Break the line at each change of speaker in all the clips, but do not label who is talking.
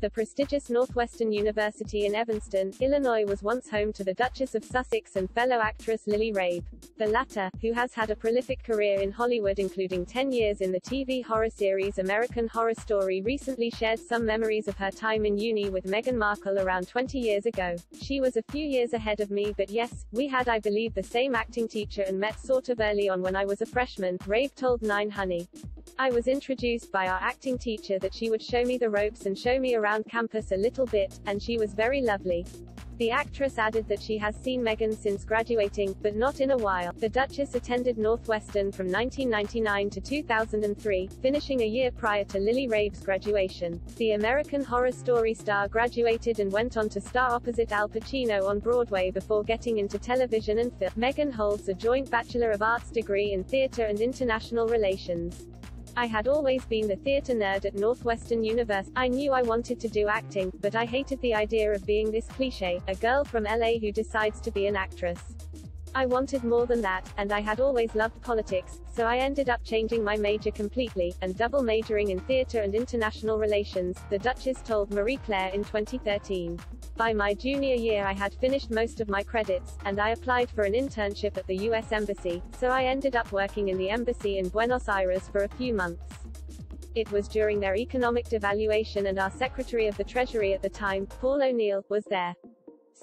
The prestigious Northwestern University in Evanston, Illinois was once home to the Duchess of Sussex and fellow actress Lily Rabe. The latter, who has had a prolific career in Hollywood including 10 years in the TV horror series American Horror Story recently shared some memories of her time in uni with Meghan Markle around 20 years ago. She was a few years ahead of me but yes, we had I believe the same acting teacher and met sort of early on when I was a freshman, Rabe told 9 Honey. I was introduced by our acting teacher that she would show me the ropes and show me around campus a little bit, and she was very lovely. The actress added that she has seen Meghan since graduating, but not in a while. The Duchess attended Northwestern from 1999 to 2003, finishing a year prior to Lily Rabe's graduation. The American Horror Story star graduated and went on to star opposite Al Pacino on Broadway before getting into television and film. Meghan holds a joint Bachelor of Arts degree in Theatre and International Relations. I had always been the theater nerd at Northwestern University. I knew I wanted to do acting, but I hated the idea of being this cliche, a girl from LA who decides to be an actress. I wanted more than that, and I had always loved politics, so I ended up changing my major completely, and double majoring in theater and international relations, the Duchess told Marie Claire in 2013. By my junior year I had finished most of my credits, and I applied for an internship at the U.S. Embassy, so I ended up working in the embassy in Buenos Aires for a few months. It was during their economic devaluation and our Secretary of the Treasury at the time, Paul O'Neill, was there.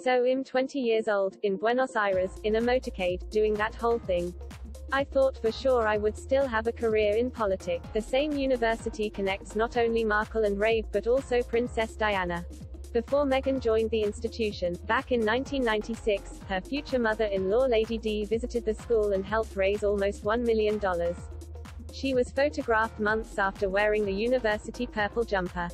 So I'm 20 years old, in Buenos Aires, in a motorcade, doing that whole thing. I thought for sure I would still have a career in politics. The same university connects not only Markle and Rabe but also Princess Diana. Before Meghan joined the institution, back in 1996, her future mother-in-law Lady D visited the school and helped raise almost $1 million. She was photographed months after wearing the university purple jumper.